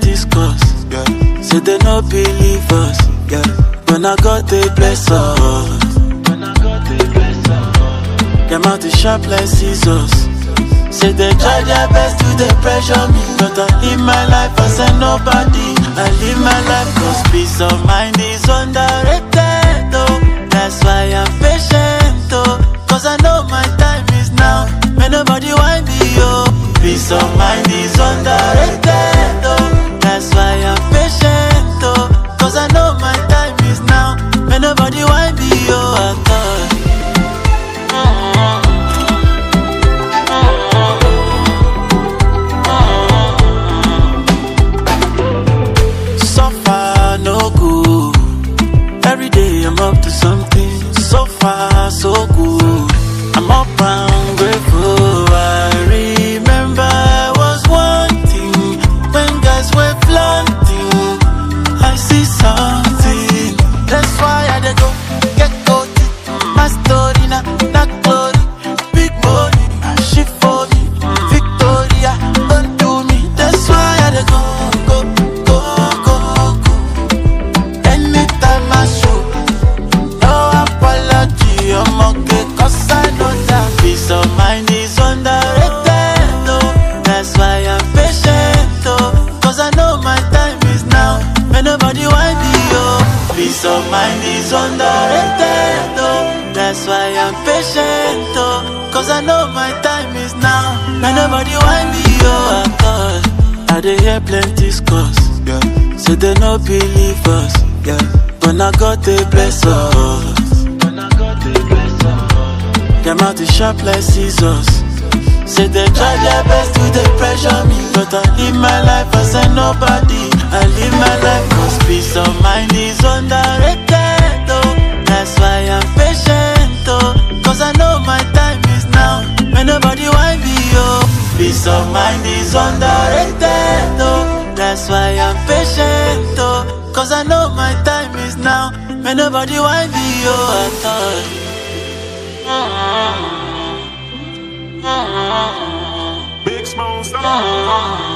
discuss. Yeah. Say they no believe us. Yeah. When I got they bless us. Got they bless us. Out the sharp like scissors. Say they try their best to they pressure me. But I live my life as a nobody. I live my life cause peace of mind is underrated. Nobody want. I thought. Suffer no good. Every day I'm up to something. So far, so good. I'm up and grateful. I remember I was wanting when guys were. I see something. Cause I know that peace of mind is underrated. Oh, that's why I'm patient. Oh, cause I know my time is now. May nobody want me. Oh, peace of mind is underrated. Oh, that's why I'm patient. Oh, cause I know my time is now. May nobody want me. Oh, thought I dey hear plenty scores. Yeah. Say they no believe us. Yeah. When I got they bless us. Us. Them out the sharp like scissors. Say they try their best to they pressure me. But I live my life as a nobody. I live my life cause peace of mind is underrated. Oh. That's why I'm patient. Oh. Cause I know my time is now. May nobody want me. Oh. Peace of mind is underrated. Oh. That's why I'm patient. Oh. Cause I know my time is now. May nobody want me. Oh. I thought. Uh, 啊。